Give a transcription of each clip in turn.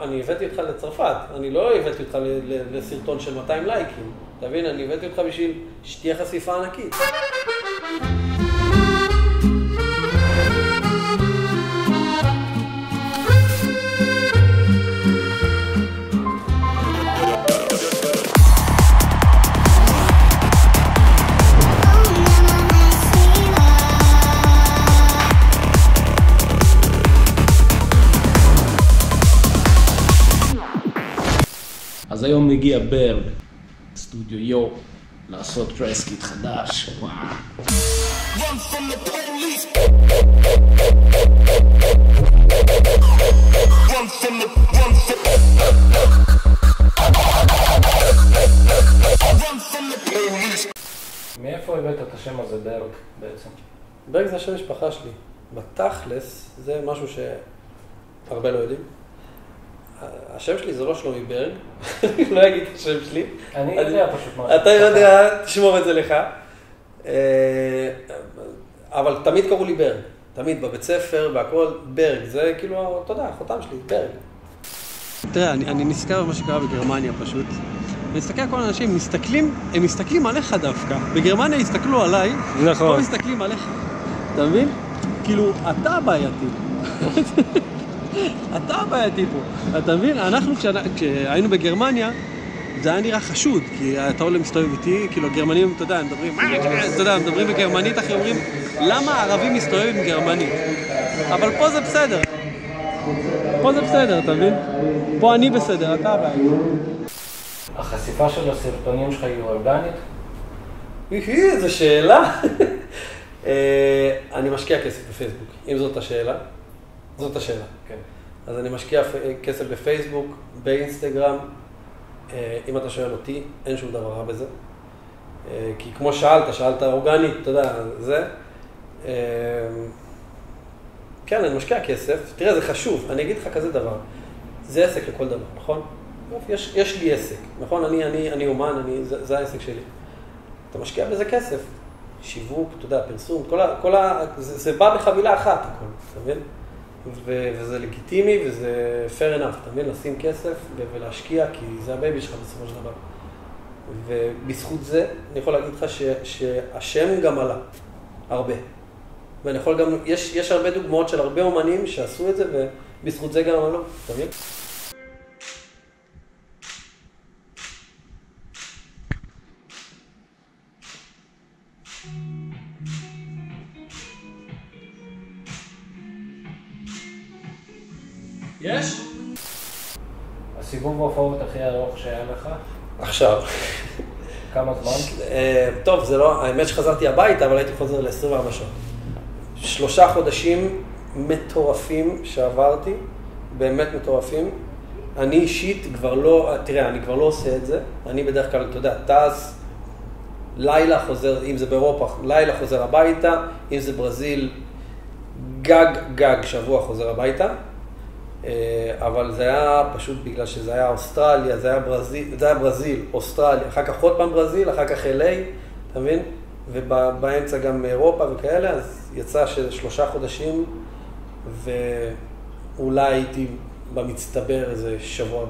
אני הבאתי אותך לצרפת, אני לא הבאתי אותך לסרטון של 200 לייקים. אתה מבין? אני הבאתי אותך בשביל שתהיה חשיפה ענקית. היום מגיע ברג, סטודיו יו, לעשות press kit חדש. מאיפה הבאת את השם הזה ברג בעצם? ברג זה השם משפחה שלי. בתכלס, זה משהו שהרבה לא יודעים. השם שלי זה לא שלומי ברג, אני לא אגיד את השם שלי. אני יודע פשוט מה... אתה יודע, תשמור את זה לך. אה, אבל תמיד קראו לי ברג. תמיד, בבית ספר, בהכל, ברג. זה כאילו, אתה יודע, החותם שלי, ברג. תראה, אני, אני נזכר במה שקרה בגרמניה פשוט. אני מסתכל על כל האנשים, מסתכלים, הם מסתכלים עליך דווקא. בגרמניה הסתכלו עליי, נכון. פה מסתכלים עליך. אתה מבין? כאילו, אתה הבעייתי. אתה הבעייתי פה. אתה מבין? אנחנו, כשהיינו בגרמניה, זה היה נראה חשוד, כי אתה עולה מסתובב איתי, כאילו הגרמנים, אתה יודע, הם מדברים, "מה, אתה יודע, מדברים בגרמנית, אחי אומרים, למה הערבי מסתובב עם גרמני? אבל פה זה בסדר. פה זה בסדר, אתה מבין? פה אני בסדר, אתה הבעיה. החשיפה של הסרטונים שלך היא אורגנית? איזו שאלה. אה, אני משקיע כסף בפייסבוק, אם זאת השאלה. זאת השאלה. כן. אז אני משקיע כסף בפייסבוק, באינסטגרם. אה, אם אתה שואל אותי, אין שום דבר רע בזה. אה, כי כמו שאלת, שאלת אורגנית, אתה יודע, זה. אה, כן, אני משקיע כסף. תראה, זה חשוב. אני אגיד לך כזה דבר. זה עסק לכל דבר, נכון? יש, יש לי עסק, נכון? אני, אני, אני אומן, אני, זה, זה העסק שלי. אתה משקיע בזה כסף. שיווק, אתה יודע, פרסום, כל ה... כל ה זה, זה בא בחבילה אחת, הכל, אתה מבין? ו- וזה לגיטימי וזה fair enough, אתה מבין? לשים כסף ו- ולהשקיע, כי זה ה baby שלך בסופו של דבר. ובזכות זה, אני יכול להגיד לך ש- שהשם גם עלה, הרבה. ואני יכול גם, יש, יש הרבה דוגמאות של הרבה אומנים שעשו את זה, ובזכות זה גם עלו, אתה מבין? יש? הסיבוב ההופעות הכי ארוך שהיה לך? עכשיו. כמה זמן? אה, טוב, זה לא, האמת שחזרתי הביתה, אבל הייתי חוזר ל-24 שעות. שלושה חודשים מטורפים שעברתי, באמת מטורפים. אני אישית כבר לא, תראה, אני כבר לא עושה את זה. אני בדרך כלל, אתה יודע, טס, לילה חוזר, אם זה באירופה, לילה חוזר הביתה, אם זה ברזיל, גג גג שבוע חוזר הביתה. אה, אבל זה היה פשוט בגלל שזה היה אוסטרליה, זה היה ברזיל, זה היה ברזיל, אוסטרליה, אחר כך עוד פעם ברזיל, אחר כך LA, אתה מבין? ובאמצע גם אירופה וכאלה, אז יצא שלושה חודשים, ואולי הייתי במצטבר איזה שבוע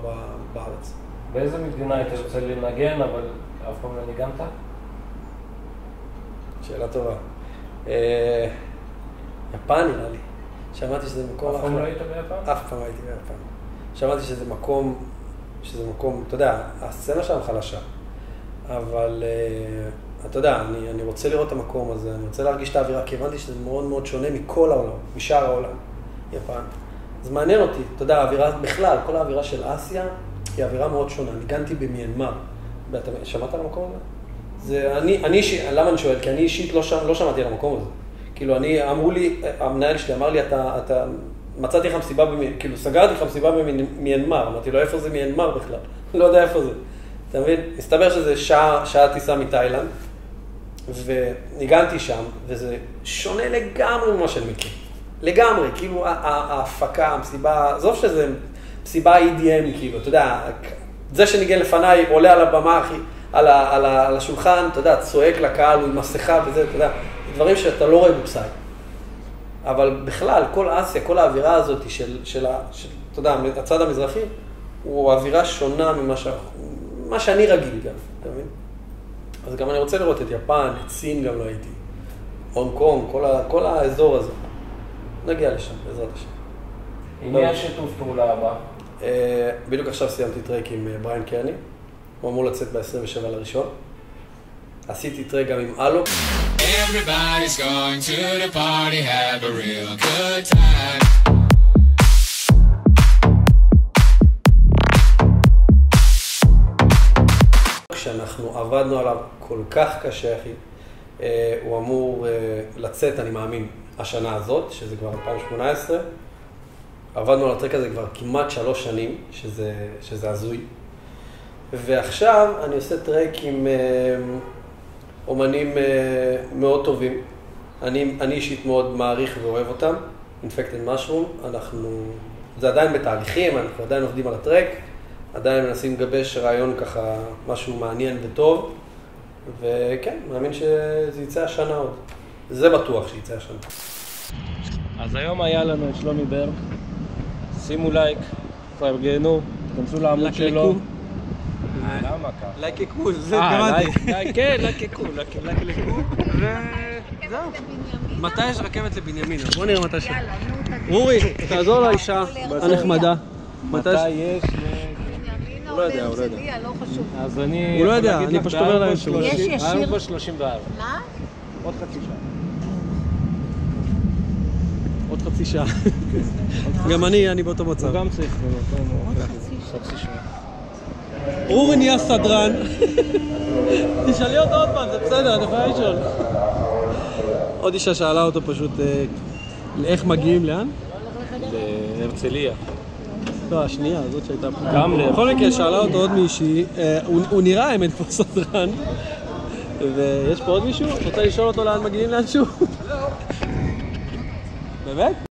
בארץ. באיזה מדינה היית רוצה לנגן, אבל אף פעם לא ניגנת? שאלה טובה. אה, יפן נראה לי. שמעתי שזה מקום אף פעם לא. היית ביפן? אף פעם לא הייתי ביפן. שמעתי שזה מקום, שזה מקום, אתה יודע, הסצנה שם חלשה. אבל אה, אתה יודע, אני, אני רוצה לראות את המקום הזה, אני רוצה להרגיש את האווירה, כי הבנתי שזה מאוד מאוד שונה מכל העולם, משאר העולם, יפן. זה מעניין אותי, אתה יודע, האווירה בכלל, כל האווירה של אסיה, היא אווירה מאוד שונה. ניגנתי במיינמר. שמעת על המקום הזה? זה, אני, אני אישית, למה אני שואל? כי אני אישית לא, שם, לא שמעתי על המקום הזה. כאילו, אני, אמרו לי, המנהל שלי אמר לי, אתה, אתה, מצאתי לך מסיבה, כאילו, סגרתי לך מסיבה במיינמר. אמרתי לו, איפה זה מיינמר בכלל? לא יודע איפה זה. אתה מבין? מסתבר שזה שעה, שעה טיסה מתאילנד, וניגנתי שם, וזה שונה לגמרי ממה שאני מכיר. לגמרי, כאילו, ההפקה, המסיבה, עזוב שזה מסיבה EDM, כאילו, אתה יודע, זה שניגן לפניי עולה על הבמה, אחי, על, ה, על, ה, על השולחן, אתה יודע, צועק לקהל, הוא עם מסכה וזה, אתה יודע, דברים שאתה לא רואה בפסאי. אבל בכלל, כל אסיה, כל האווירה הזאת של, של, של אתה יודע, הצד המזרחי, הוא אווירה שונה ממה ש... מה שאני רגיל גם, אתה מבין? אז גם אני רוצה לראות את יפן, את סין גם לא הייתי, הונג קונג, כל, ה, כל האזור הזה. נגיע לשם, בעזרת השם. עם מי השיתוף פעולה הבא? אה, בדיוק עכשיו סיימתי טרק עם אה, בריין קרני, הוא אמור לצאת ב-27 לראשון. עשיתי טרק גם עם אלוק, Everybody's going to the party, have a real good time. שאנחנו עבדנו עליו כל כך קשה, אחי. אה, הוא אמור אה, לצאת, אני מאמין, השנה הזאת, שזה כבר 2018. עבדנו על הטרק הזה כבר כמעט שלוש שנים, שזה, שזה הזוי. ועכשיו אני עושה טרק עם אה, אומנים אה, מאוד טובים. אני, אני אישית מאוד מעריך ואוהב אותם, Infected Mushroom. אנחנו, זה עדיין בתהליכים, אנחנו עדיין עובדים על הטרק, עדיין מנסים לגבש רעיון ככה, משהו מעניין וטוב, וכן, מאמין שזה יצא השנה עוד. זה בטוח שיצא השנה. אז היום היה לנו את שלומי ברג. שימו לייק, פרגנו, תכנסו לעמוד שלו. אה, למה ככה? לייקקו, זה אה, לייק, לייק, כן, לייקקו, לייקקו. וזהו. מתי יש רכבת לבנימינה? בוא נראה מתי ש... אורי, תעזור לאישה הנחמדה. מתי יש? הוא לא יודע, הוא לא יודע. לא חשוב. אז אני... הוא לא יודע, אני פשוט אומר להם שהוא- שלושים- יש ישיר- ארבע שלושים וארבע. מה? עוד חצי שעה. עוד חצי שעה. גם אני, אני באותו מצב. הוא גם צריך במקום... חצי שעה. אורי נהיה סדרן. תשאלי אותו עוד פעם, זה בסדר, את יכולה לשאול. עוד אישה שאלה אותו פשוט אה, איך מגיעים, לאן? להרצליה. לא, השנייה, זאת שהייתה פה. גם ל... בכל מקרה, שאלה אותו עוד מישהי, אה, הוא נראה האמת כמו סדרן, ויש פה עוד מישהו? רוצה לשאול אותו לאן מגיעים לאנשהו? באמת?